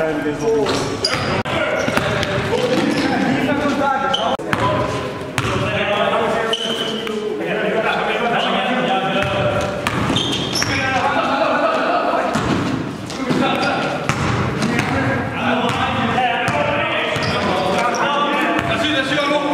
child is open. Let's go!